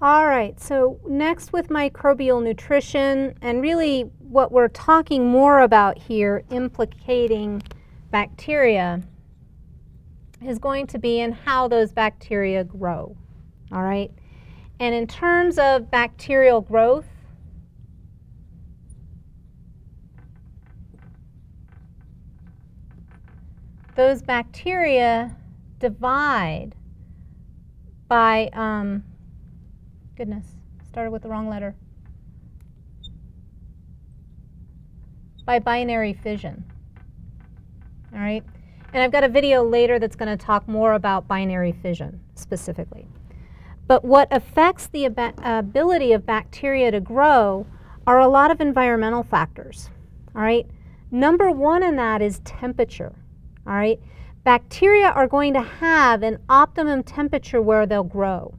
All right, so next with microbial nutrition, and really what we're talking more about here, implicating bacteria, is going to be in how those bacteria grow. All right, and in terms of bacterial growth, those bacteria divide by, um, goodness, started with the wrong letter, by binary fission. All right? And I've got a video later that's going to talk more about binary fission specifically. But what affects the ability of bacteria to grow are a lot of environmental factors. All right? Number one in that is temperature. All right? Bacteria are going to have an optimum temperature where they'll grow.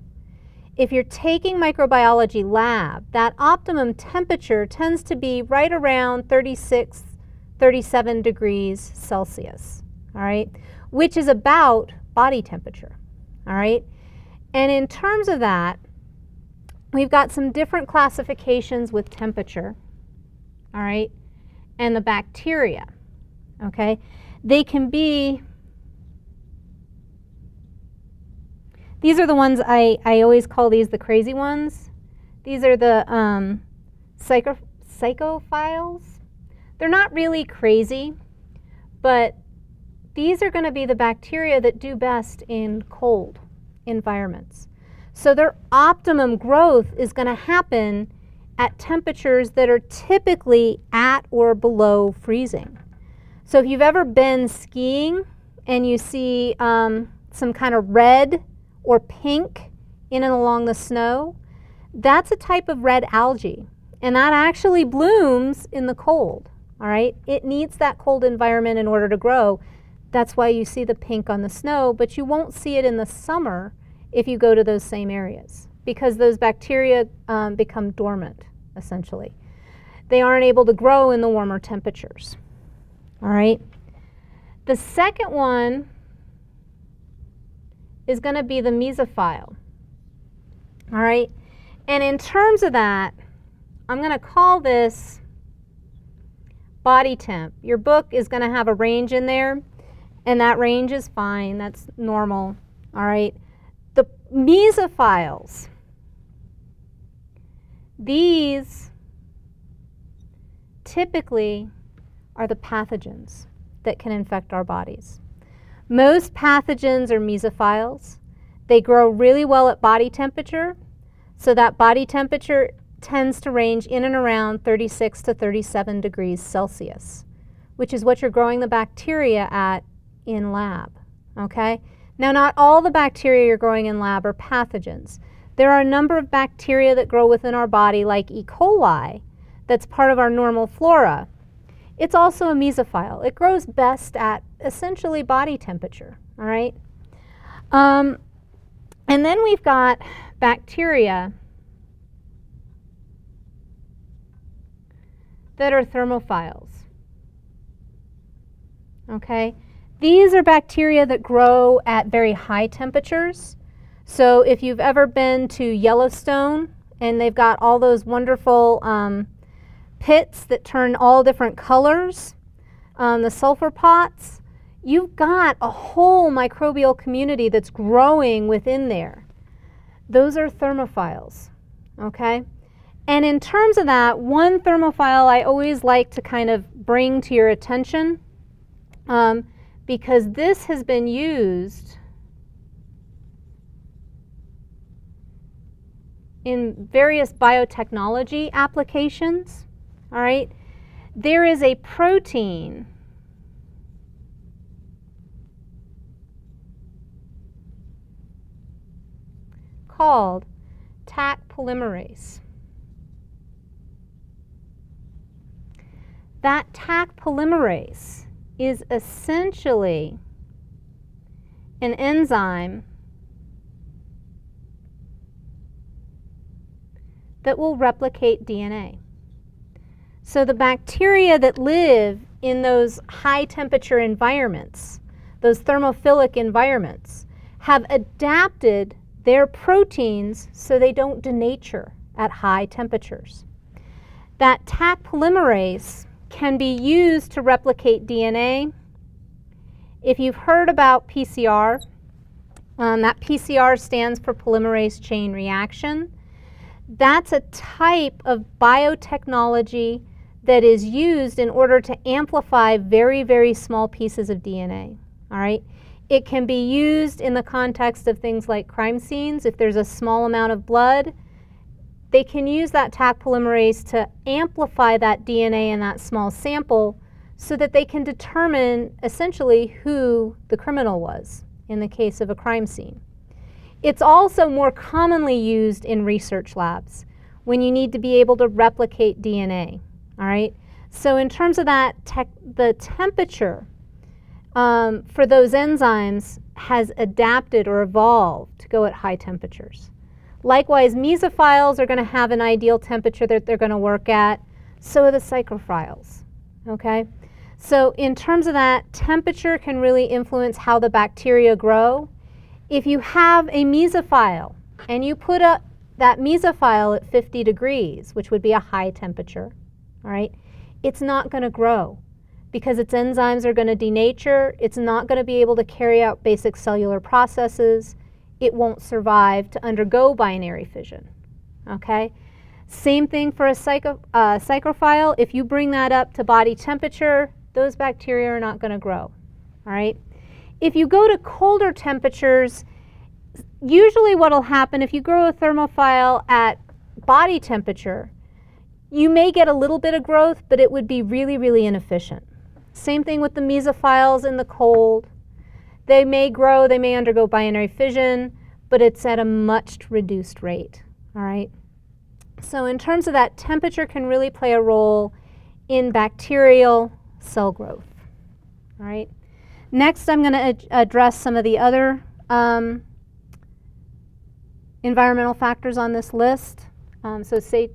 If you're taking microbiology lab, that optimum temperature tends to be right around 36, 37 degrees Celsius, all right, which is about body temperature, all right? And in terms of that, we've got some different classifications with temperature, all right, and the bacteria, okay? They can be These are the ones I, I always call these the crazy ones. These are the um, psycho, psychrophiles. They're not really crazy, but these are going to be the bacteria that do best in cold environments. So their optimum growth is going to happen at temperatures that are typically at or below freezing. So if you've ever been skiing and you see um, some kind of red or pink in and along the snow, that's a type of red algae. And that actually blooms in the cold, all right? It needs that cold environment in order to grow. That's why you see the pink on the snow, but you won't see it in the summer if you go to those same areas because those bacteria um, become dormant, essentially. They aren't able to grow in the warmer temperatures, all right? The second one is going to be the mesophile. All right? And in terms of that, I'm going to call this body temp. Your book is going to have a range in there, and that range is fine. That's normal. All right? The mesophiles, these typically are the pathogens that can infect our bodies. Most pathogens are mesophiles. They grow really well at body temperature, so that body temperature tends to range in and around 36 to 37 degrees Celsius, which is what you're growing the bacteria at in lab, okay? Now, not all the bacteria you're growing in lab are pathogens. There are a number of bacteria that grow within our body, like E. coli, that's part of our normal flora. It's also a mesophile. It grows best at essentially body temperature, all right? Um, and then we've got bacteria that are thermophiles, okay? These are bacteria that grow at very high temperatures. So if you've ever been to Yellowstone and they've got all those wonderful um, pits that turn all different colors, um, the sulfur pots, you've got a whole microbial community that's growing within there. Those are thermophiles, okay? And in terms of that, one thermophile I always like to kind of bring to your attention um, because this has been used in various biotechnology applications all right? There is a protein called Taq polymerase. That Taq polymerase is essentially an enzyme that will replicate DNA. So the bacteria that live in those high temperature environments, those thermophilic environments, have adapted They're proteins, so they don't denature at high temperatures. That Taq polymerase can be used to replicate DNA. If you've heard about PCR, um, that PCR stands for polymerase chain reaction. That's a type of biotechnology that is used in order to amplify very, very small pieces of DNA. All right? It can be used in the context of things like crime scenes. If there's a small amount of blood, they can use that Taq polymerase to amplify that DNA in that small sample so that they can determine essentially who the criminal was in the case of a crime scene. It's also more commonly used in research labs when you need to be able to replicate DNA. All right. So in terms of that, the temperature um, for those enzymes has adapted or evolved to go at high temperatures. Likewise, mesophiles are going to have an ideal temperature that they're going to work at. So are the psychrophiles. Okay. So in terms of that, temperature can really influence how the bacteria grow if you have a mesophile and you put up that mesophile at 50 degrees, which would be a high temperature, all right, it's not going to grow because its enzymes are going to denature. It's not going to be able to carry out basic cellular processes. It won't survive to undergo binary fission, okay? Same thing for a psycho, uh, psychrophile. If you bring that up to body temperature, those bacteria are not going to grow, all right? If you go to colder temperatures, usually what will happen if you grow a thermophile at body temperature, you may get a little bit of growth, but it would be really, really inefficient. Same thing with the mesophiles in the cold. They may grow, they may undergo binary fission, but it's at a much reduced rate, all right? So in terms of that, temperature can really play a role in bacterial cell growth, all right? Next, I'm going to ad address some of the other um, environmental factors on this list. Um, so stay,